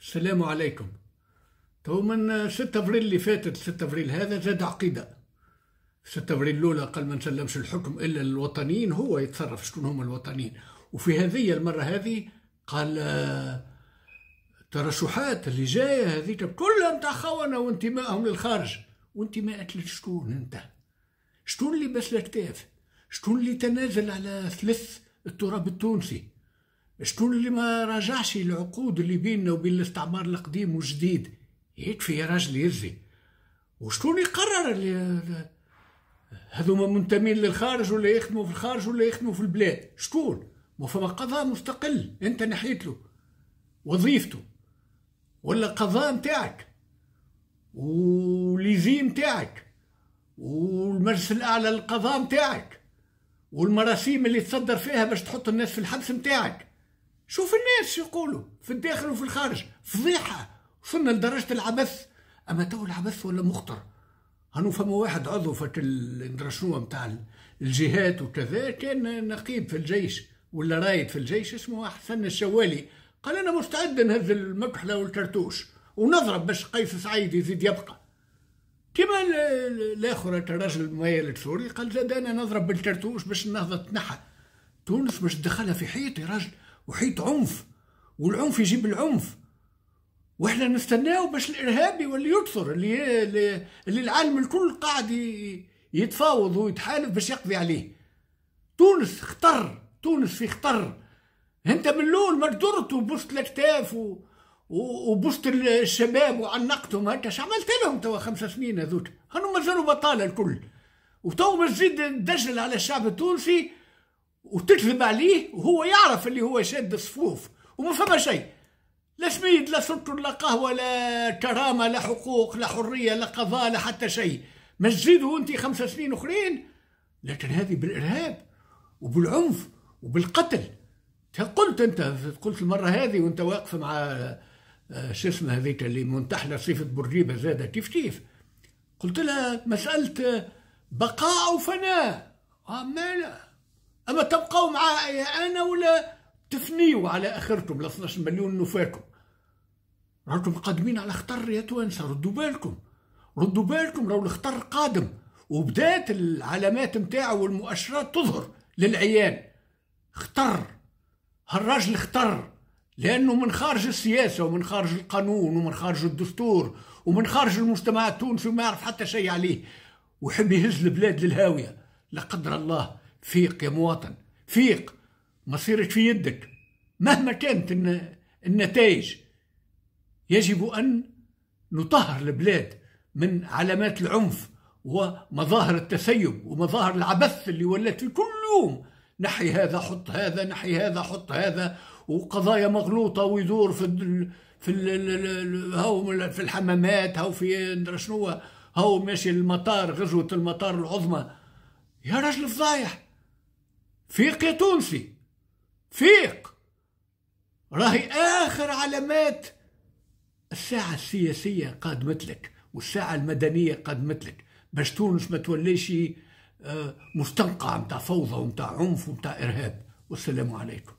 السلام عليكم. تو من 6 أفريل اللي فاتت 6 أفريل هذا زاد عقيدة. 6 أفريل الأولى قال ما نسلمش الحكم إلا للوطنيين هو يتصرف شكون هم الوطنيين. وفي هذه المرة هذه قال الترشحات اللي جاية هذيك كلها نتاع خونه وانتمائهم للخارج. وانتماءك لشكون أنت؟ شكون اللي باس الاكتاف شكون اللي تنازل على ثلث التراب التونسي؟ شكون اللي ما راجعش العقود اللي بيننا وبين الاستعمار القديم والجديد؟ يكفي يا راجل يرزي. وشكون يقرر اللي هذوما منتمين للخارج ولا يخدموا في الخارج ولا يخدموا في البلاد؟ شكون ما فما قضاء مستقل. انت نحيت له وظيفته. ولا قضاء نتاعك. وليزي نتاعك. والمجلس الأعلى للقضاء نتاعك. والمراسيم اللي تصدر فيها باش تحط الناس في الحبس نتاعك. شوف الناس يقولوا. في الداخل وفي الخارج. فضيحة. وصلنا لدرجة العبث. أما تو العبث ولا مخطر؟ هنو فما واحد عضو في الدرشنوة متاع الجهات وكذا كان نقيب في الجيش ولا رايد في الجيش اسمه حسن الشوالي. قال أنا مستعد نهز المكحلة والكرتوش ونضرب باش قيس سعيد يزيد يبقى. كما الآخر الرجل مايل السوري قال زاد أنا نضرب بالكرتوش باش النهضه تنحى. تونس باش تدخلها في حيط يا راجل. وحيط عنف والعنف يجيب العنف. وإحنا نستناو باش الإرهابي واللي يكثر اللي اللي العالم الكل قاعد يتفاوض ويتحالف باش يقضي عليه. تونس خطر تونس في خطر انت من الأول ما قدرت وبست الأكتاف و... وبست الشباب وعنقتهم هكا عملت لهم توا خمس سنين هذوك؟ هانو مازالوا بطالة الكل. وتو باش تزيد تدجل على الشعب التونسي وتكذب عليه وهو يعرف اللي هو شاد الصفوف وما فما شيء. لا سميد لا سلطة لا قهوة لا كرامة لا حقوق لا حرية لا قضاء لا حتى شيء. ما تزيدوا انت خمس سنين أخرين لكن هذه بالإرهاب وبالعنف وبالقتل. قلت انت قلت المرة هذه وانت واقف مع آه، شو اسمه هذيك اللي منتحلة صفة بورقيبة زادة كيف كيف؟ قلت لها مسألة بقاء وفناء آه ما لا. أما تبقوا معايا أنا ولا تفنيوا على آخركم ل 12 مليون نفاكم. راكم قادمين على خطر يا توانسه ردوا بالكم. ردوا بالكم راهو الخطر قادم وبدات العلامات نتاعو والمؤشرات تظهر للعيان. خطر هالراجل خطر لأنه من خارج السياسة ومن خارج القانون ومن خارج الدستور ومن خارج المجتمع التونسي وما يعرف حتى شيء عليه. ويحب يهز البلاد للهاوية. لا قدر الله. فيق يا مواطن فيق. مصيرك في يدك؟ مهما كانت النتائج يجب أن نطهر البلاد من علامات العنف ومظاهر التسيب ومظاهر العبث اللي ولات في كل يوم. نحي هذا حط هذا نحي هذا حط هذا. وقضايا مغلوطة ويدور في في هاو في الحمامات هاو في شنو هاو ماشي المطار غزوة المطار العظمى. يا راجل فضايح. فيق يا تونسي فيق. راهي آخر علامات. الساعة السياسية قادمت لك والساعة المدنية قادمت لك باش تونس ما توليش آه، مستنقع متاع فوضى ومتاع عنف ومتاع إرهاب. والسلام عليكم.